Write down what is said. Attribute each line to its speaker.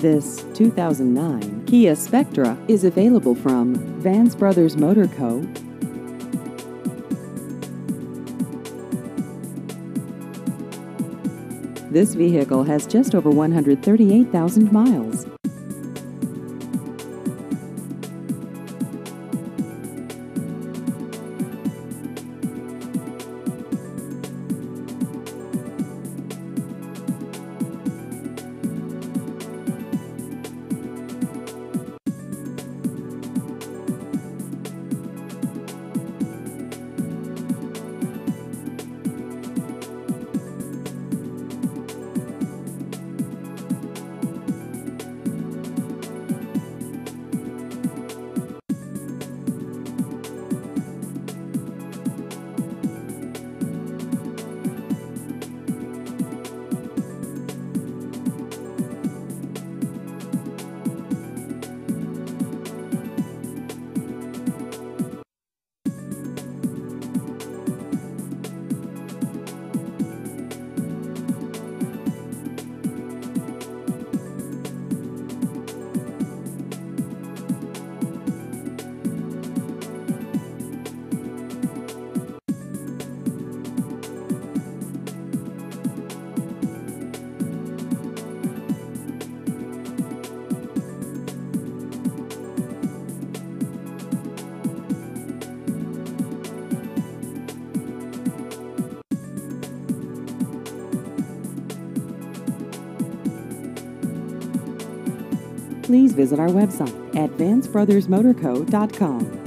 Speaker 1: This 2009 Kia Spectra is available from Vance Brothers Motor Co. This vehicle has just over 138,000 miles. Please visit our website at vancebrothersmotorco.com.